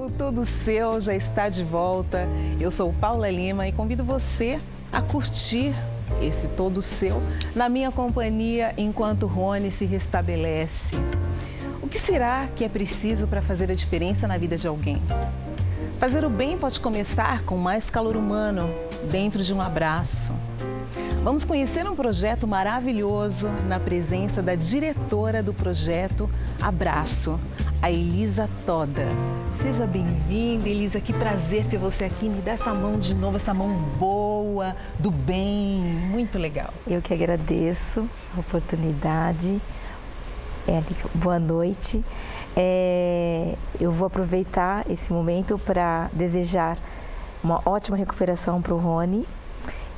O Tudo Seu já está de volta. Eu sou Paula Lima e convido você a curtir esse Todo Seu na minha companhia enquanto Rony se restabelece. O que será que é preciso para fazer a diferença na vida de alguém? Fazer o bem pode começar com mais calor humano, dentro de um abraço. Vamos conhecer um projeto maravilhoso na presença da diretora do projeto Abraço, a Elisa Toda. Seja bem-vinda, Elisa. Que prazer ter você aqui. Me dá essa mão de novo, essa mão boa, do bem. Muito legal. Eu que agradeço a oportunidade. É, boa noite. É, eu vou aproveitar esse momento para desejar uma ótima recuperação para o Rony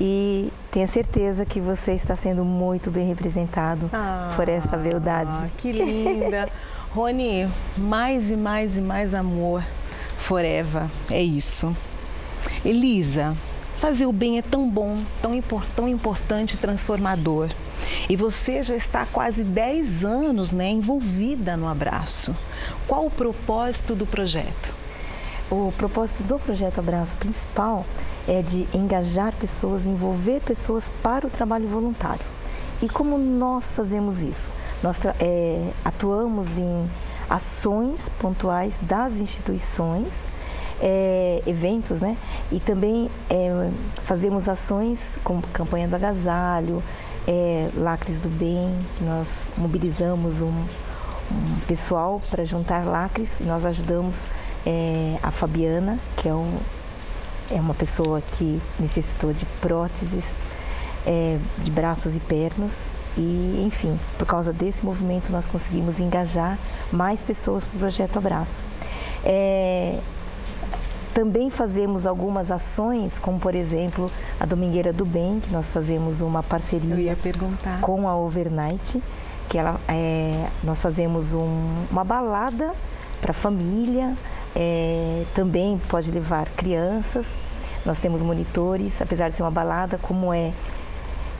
e tenho certeza que você está sendo muito bem representado ah, por essa beldade. Que linda! Rony, mais e mais e mais amor forever, é isso. Elisa, fazer o bem é tão bom, tão, tão importante e transformador. E você já está há quase 10 anos né, envolvida no abraço. Qual o propósito do projeto? O propósito do projeto Abraço principal é de engajar pessoas, envolver pessoas para o trabalho voluntário. E como nós fazemos isso? Nós é, atuamos em ações pontuais das instituições, é, eventos, né? E também é, fazemos ações como campanha do agasalho, é, Lacres do Bem, que nós mobilizamos um, um pessoal para juntar lacres. Nós ajudamos é, a Fabiana, que é, um, é uma pessoa que necessitou de próteses, é, de braços e pernas. E, enfim, por causa desse movimento, nós conseguimos engajar mais pessoas para o projeto Abraço. É, também fazemos algumas ações, como por exemplo a Domingueira do Bem, que nós fazemos uma parceria com a Overnight, que ela, é, nós fazemos um, uma balada para a família, é, também pode levar crianças. Nós temos monitores, apesar de ser uma balada, como é,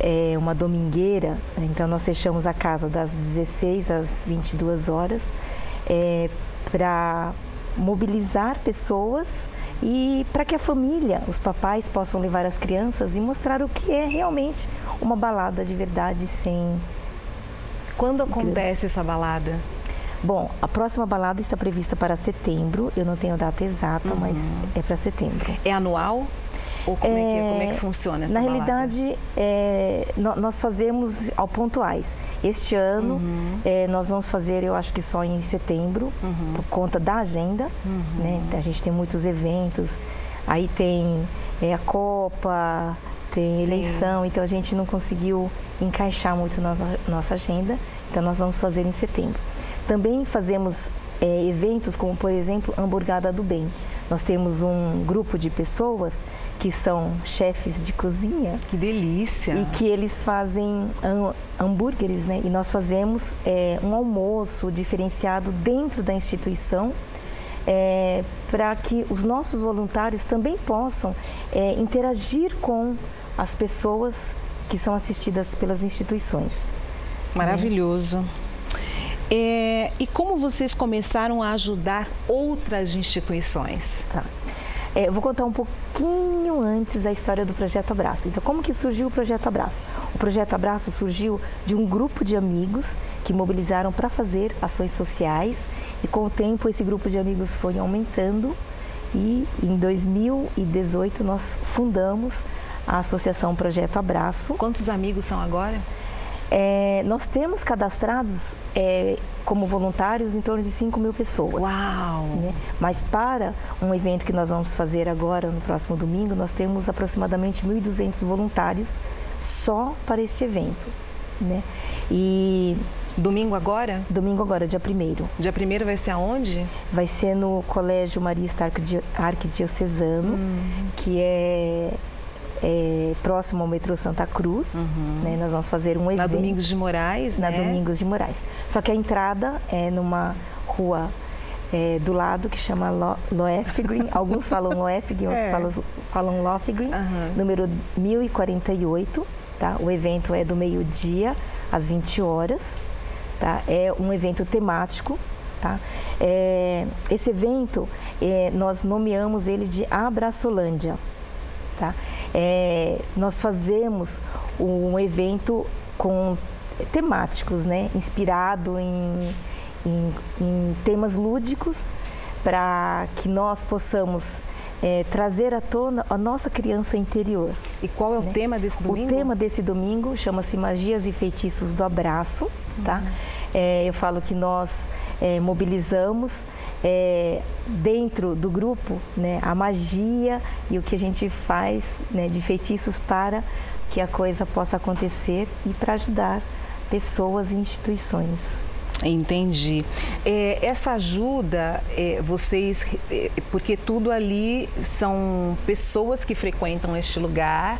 é uma domingueira, então nós fechamos a casa das 16 às 22 horas é, para mobilizar pessoas e para que a família, os papais possam levar as crianças e mostrar o que é realmente uma balada de verdade sem. Quando acontece essa balada? Bom, a próxima balada está prevista para setembro. Eu não tenho data exata, uhum. mas é para setembro. É anual? Ou como é, é que, como é que funciona essa Na balada? realidade, é, nós fazemos ao pontuais. Este ano, uhum. é, nós vamos fazer, eu acho que só em setembro, uhum. por conta da agenda. Uhum. Né? A gente tem muitos eventos. Aí tem é, a Copa, tem Sim. eleição, então a gente não conseguiu encaixar muito nossa, nossa agenda. Então nós vamos fazer em setembro. Também fazemos é, eventos como, por exemplo, Hamburgada do Bem. Nós temos um grupo de pessoas que são chefes de cozinha. Que delícia! E que eles fazem hambúrgueres, né? E nós fazemos é, um almoço diferenciado dentro da instituição é, para que os nossos voluntários também possam é, interagir com as pessoas que são assistidas pelas instituições. Maravilhoso. É, e como vocês começaram a ajudar outras instituições? Tá. É, vou contar um pouquinho antes a história do Projeto Abraço. Então, como que surgiu o Projeto Abraço? O Projeto Abraço surgiu de um grupo de amigos que mobilizaram para fazer ações sociais e com o tempo esse grupo de amigos foi aumentando e em 2018 nós fundamos a Associação Projeto Abraço. Quantos amigos são agora? É, nós temos cadastrados é, como voluntários em torno de 5 mil pessoas. Uau! Né? Mas para um evento que nós vamos fazer agora, no próximo domingo, nós temos aproximadamente 1.200 voluntários só para este evento. Né? E Domingo agora? Domingo agora, dia 1 Dia 1 vai ser aonde? Vai ser no Colégio Marista Arquidiocesano, hum. que é é, próximo ao metrô Santa Cruz. Uhum. Né? Nós vamos fazer um evento. Na Domingos de Moraes, Na né? Domingos de Moraes. Só que a entrada é numa rua é, do lado que chama Lo Loefgren. Alguns falam Loefgren, outros é. falam, falam Lofgren. Uhum. Número 1048. Tá? O evento é do meio-dia às 20 horas. Tá? É um evento temático Tá? É, esse evento, é, nós nomeamos ele de Abraçolândia. Tá? É, nós fazemos um evento com temáticos, né? inspirado em, em, em temas lúdicos, para que nós possamos é, trazer à tona a nossa criança interior. E qual é o né? tema desse domingo? O tema desse domingo chama-se Magias e Feitiços do Abraço, tá? Uhum. É, eu falo que nós é, mobilizamos é, dentro do grupo né, a magia e o que a gente faz né, de feitiços para que a coisa possa acontecer e para ajudar pessoas e instituições. Entendi. É, essa ajuda, é, vocês, é, porque tudo ali são pessoas que frequentam este lugar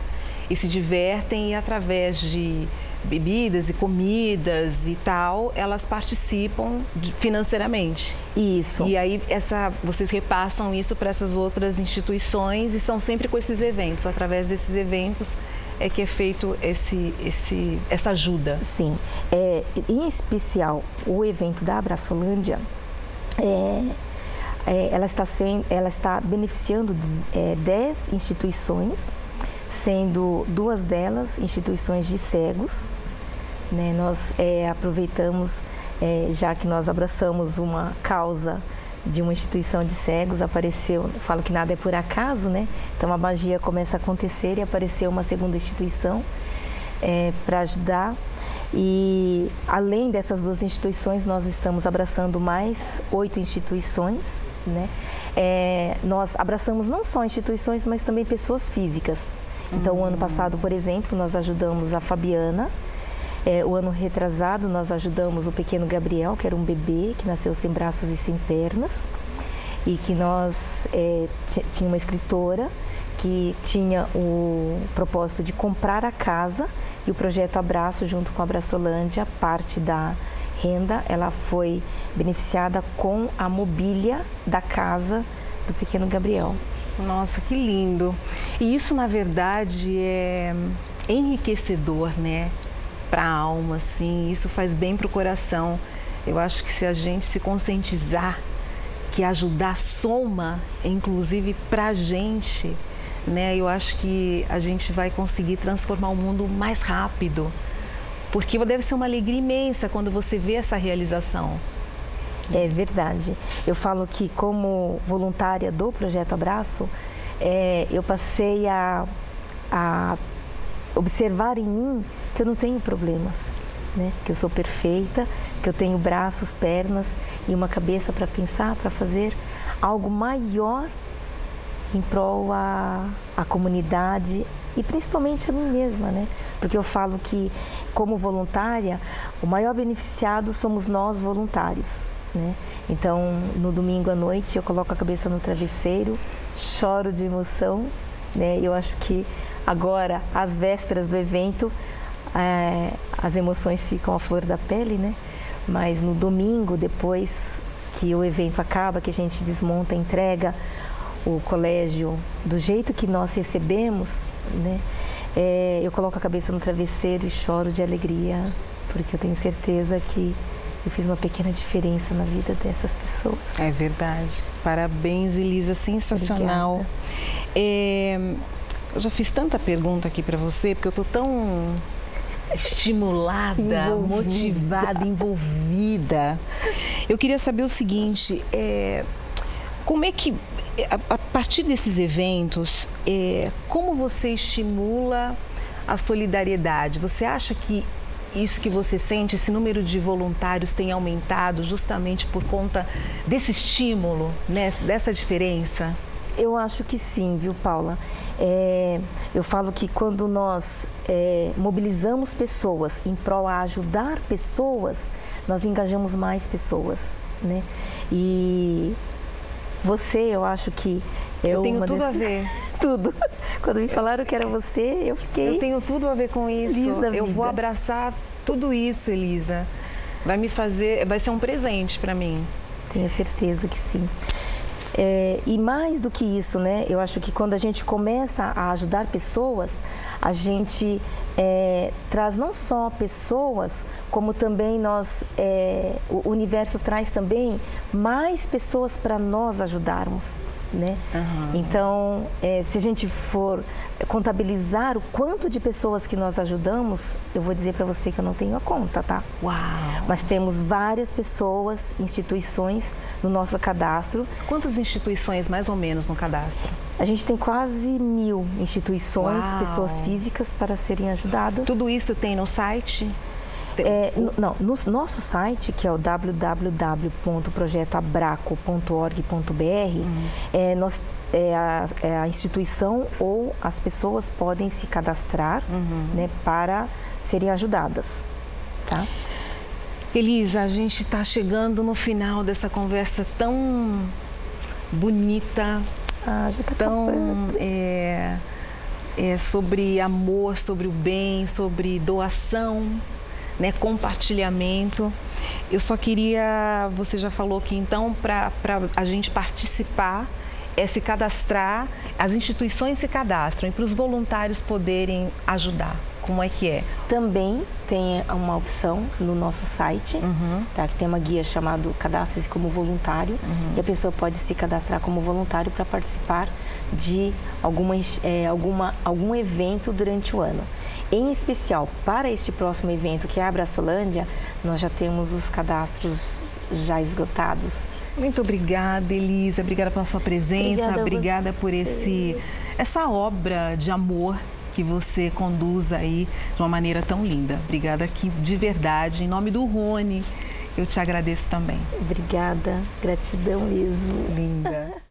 e se divertem e através de bebidas e comidas e tal, elas participam financeiramente. Isso. E aí essa, vocês repassam isso para essas outras instituições e são sempre com esses eventos, através desses eventos é que é feito esse, esse, essa ajuda? Sim. É, em especial, o evento da Abraçolândia, é, é, ela, está sem, ela está beneficiando é, 10 instituições, sendo duas delas instituições de cegos. Né? Nós é, aproveitamos, é, já que nós abraçamos uma causa de uma instituição de cegos, apareceu, falo que nada é por acaso, né? Então a magia começa a acontecer e apareceu uma segunda instituição é, para ajudar. E além dessas duas instituições, nós estamos abraçando mais oito instituições, né? É, nós abraçamos não só instituições, mas também pessoas físicas. Então, o ano passado, por exemplo, nós ajudamos a Fabiana, é, o ano retrasado, nós ajudamos o pequeno Gabriel, que era um bebê que nasceu sem braços e sem pernas, e que nós é, tinha uma escritora que tinha o propósito de comprar a casa. E o projeto Abraço, junto com a Abraçolândia, parte da renda, ela foi beneficiada com a mobília da casa do pequeno Gabriel. Nossa, que lindo! E isso, na verdade, é enriquecedor, né? para a alma, assim, isso faz bem para o coração. Eu acho que se a gente se conscientizar que ajudar soma, inclusive para a gente, né? Eu acho que a gente vai conseguir transformar o mundo mais rápido, porque deve ser uma alegria imensa quando você vê essa realização. É verdade. Eu falo que como voluntária do Projeto Abraço, é, eu passei a, a observar em mim que eu não tenho problemas, né? que eu sou perfeita, que eu tenho braços, pernas e uma cabeça para pensar, para fazer algo maior em prol a, comunidade e principalmente a mim mesma, né? Porque eu falo que como voluntária, o maior beneficiado somos nós voluntários, né? Então, no domingo à noite eu coloco a cabeça no travesseiro, choro de emoção, né? Eu acho que agora, às vésperas do evento, é, as emoções ficam à flor da pele, né? Mas no domingo, depois que o evento acaba, que a gente desmonta, entrega o colégio do jeito que nós recebemos, né? É, eu coloco a cabeça no travesseiro e choro de alegria, porque eu tenho certeza que eu fiz uma pequena diferença na vida dessas pessoas. É verdade. Parabéns, Elisa, sensacional. É, eu já fiz tanta pergunta aqui para você, porque eu estou tão estimulada, envolvida. motivada, envolvida. Eu queria saber o seguinte: é, como é que, a, a partir desses eventos, é, como você estimula a solidariedade? Você acha que isso que você sente, esse número de voluntários tem aumentado justamente por conta desse estímulo, né, dessa diferença? Eu acho que sim, viu, Paula? É, eu falo que quando nós é, mobilizamos pessoas em prol a ajudar pessoas, nós engajamos mais pessoas, né? E você, eu acho que é eu tenho tudo a ver. tudo. Quando me falaram que era você, eu fiquei. Eu tenho tudo a ver com isso. Eu vou abraçar tudo isso, Elisa. Vai me fazer, vai ser um presente para mim. Tenho certeza que sim. É, e mais do que isso, né? Eu acho que quando a gente começa a ajudar pessoas, a gente é, traz não só pessoas, como também nós, é, o universo traz também mais pessoas para nós ajudarmos né? Uhum. Então, é, se a gente for contabilizar o quanto de pessoas que nós ajudamos, eu vou dizer para você que eu não tenho a conta, tá? Uau! Mas temos várias pessoas, instituições no nosso cadastro. Quantas instituições, mais ou menos, no cadastro? A gente tem quase mil instituições, Uau. pessoas físicas para serem ajudadas. Tudo isso tem no site? É, não, no nosso site, que é o www.projetoabraco.org.br, uhum. é, nós, é, a, é, a, instituição ou as pessoas podem se cadastrar uhum. né, para serem ajudadas. Tá? Elisa, a gente está chegando no final dessa conversa tão bonita, ah, tá tão é, sobre amor, sobre o bem, sobre doação né, compartilhamento. Eu só queria, você já falou que então para a gente participar é se cadastrar, as instituições se cadastram e para os voluntários poderem ajudar. Como é que é? Também tem uma opção no nosso site, uhum. tá? que tem uma guia chamada Cadastre-se como Voluntário uhum. e a pessoa pode se cadastrar como voluntário para participar de alguma, é, alguma, algum evento durante o ano. Em especial, para este próximo evento, que é a Abraçolândia, nós já temos os cadastros já esgotados. Muito obrigada, Elisa. Obrigada pela sua presença. Obrigada, obrigada por esse, essa obra de amor que você conduz aí de uma maneira tão linda. Obrigada aqui de verdade, em nome do Rony. Eu te agradeço também. Obrigada, gratidão mesmo. Linda.